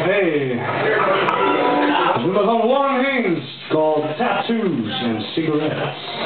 Hey, we was on one things called tattoos and cigarettes.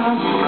down.